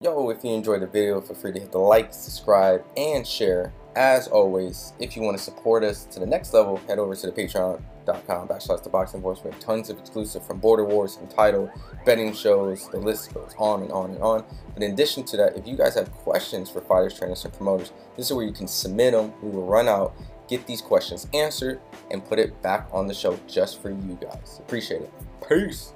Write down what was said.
Yo, if you enjoyed the video, feel free to hit the like, subscribe, and share. As always, if you want to support us to the next level, head over to the patreon.com backslash the boxing voice. We have tons of exclusive from Border Wars, entitled betting shows, the list goes on and on and on. But in addition to that, if you guys have questions for fighters, trainers, and promoters, this is where you can submit them. We will run out, get these questions answered, and put it back on the show just for you guys. Appreciate it. Peace.